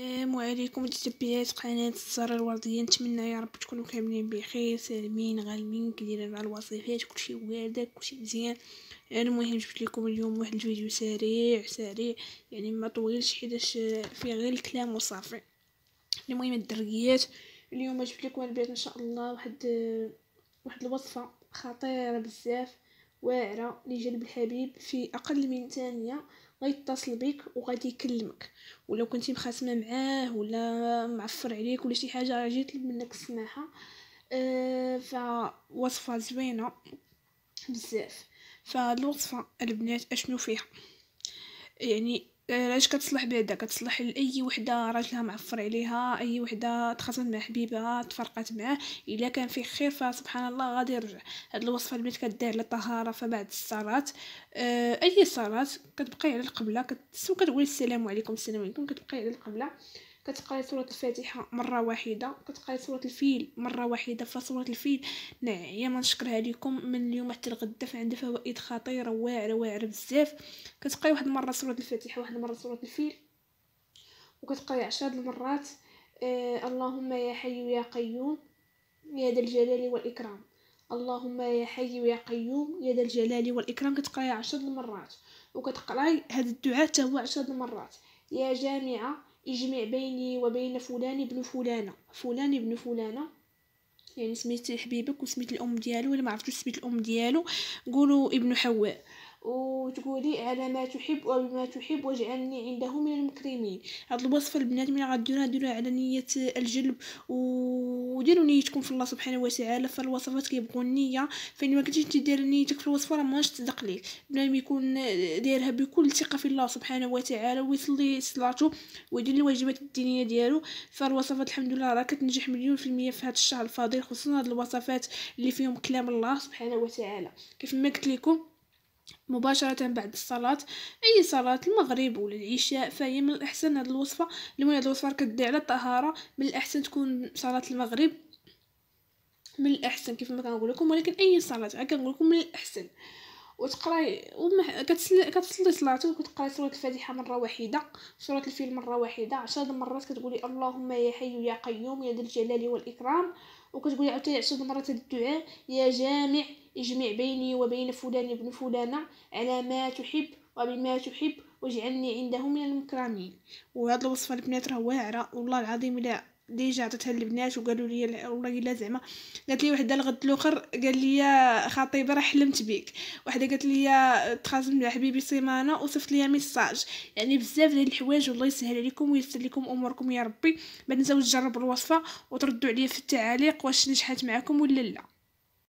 السلام عليكم. متتبعات قناة الزهرة الوردية نتمنى يا رب تكونوا كاملين بخير سالمين غالمين كديرين مع الوصفات. كلشي واردة كلشي مزيان. المهم جبت لكم اليوم واحد الفيديو سريع سريع. يعني ما طويلش حيتاش فيه غير الكلام وصافي. المهم الدرقيات. اليوم جبت لكم البيت إن شاء الله. واحد واحد الوصفة خطيرة بزاف. واعرة لجلب الحبيب في أقل من ثانية. غيتصل بك وغادي يكلمك. ولو كنتي مخاسمه معاه ولا معفر عليك ولا شي حاجة راه جيت منك السماحة. أه فوصفة زوينة بزاف. فالوصفه البنات أشنو فيها؟ يعني علاش كتصلح بعدا كتصلح لأي وحدة راجلها معفر عليها أي وحدة تخاصمت مع حبيبها تفرقات معاه إلا كان فيه خير فسبحان الله غادي يرجع. هاد الوصفه البنات كدير للطهارة فبعد الصلاة آه أي صلاة كتبقاي على القبلة كتسو كتقولي السلام عليكم السلام عليكم كتبقاي على القبلة. كتقراي سورة الفاتحة مرة واحدة كتقراي سورة الفيل مرة واحدة فسورة الفيل. نعيا ما نشكرها لكم. من اليوم حتى الغدا فعندها فوائد خطيرة واعرة واعرة بزاف. كتقراي واحد المرة سورة الفاتحة واحد المرة سورة الفيل. وكتقراي عشرة المرات. آه اللهم يا حي يا قيوم يا ذا الجلال والإكرام. اللهم يا حي يا قيوم يا ذا الجلال والإكرام. كتقراي عشرة المرات. وكتقراي هذا الدعاء حتى هو عشرة المرات. يا جامعة اجمع بيني وبين فلان ابن فلانة. فلان ابن فلانة يعني سميت حبيبك وسميت الأم ديالو ولا ما عرفتش سميت الأم ديالو قولوا ابن حواء. وتقولي على ما تحب وبما تحب واجعلني عنده من المكرمين. هاد الوصفة البنات ملي غديروها ديروها على نية الجلب. وديروا نيتكم في الله سبحانه وتعالى فالوصفات كيبغوا النية. فين ما كنتيش دير نيتك في الوصفة راه ماش تصدق ليك بنادم يكون دايرها بكل ثقة في الله سبحانه وتعالى ويصلي صلاته ويدير الواجبات الدينية ديالو. فالوصفات الحمد لله راه كتنجح مليون في المية في هذا الشهر الفضيل خصوصا هاد الوصفات اللي فيهم كلام الله سبحانه وتعالى. كيف ما قلت لكم مباشرة بعد الصلاة. أي صلاة؟ المغرب ولا العشاء فهي من الأحسن هاد الوصفة. المهم هاد الوصفة كدي على الطهارة من الأحسن تكون صلاة المغرب. من الأحسن كيف ما كنقول لكم ولكن أي صلاة كنقول لكم من الأحسن. وتقراي ومح... كتصلي كتصلي صلاتك وكتقراي سورة الفاتحة مرة واحدة سورة الفيل مرة واحدة عشر مرات كتقولي اللهم يا حي يا قيوم يا ذا الجلال والإكرام وكتقولي عاوتاني عشر مرات الدعاء يا جامع اجمع بيني وبين فلان ابن فلانة على ما تحب وبما تحب واجعلني عنده من المكرمين. وهاد الوصفة البنات راه واعرة والله العظيم الا ديجا عطيتها للبنات وقالوا لي والله إلا زعما. قالت لي وحده الغد الأخر قال لي خطيبة راه حلمت بك وحده قالت لي تخاصم مع حبيبي سيمانة وصفت لي message. يعني بزاف ديال الحوايج والله يسهل عليكم ويسر لكم أموركم يا ربي. ما تنساوش تجربوا الوصفة وتردوا عليا في التعاليق واش نجحت معكم ولا لا.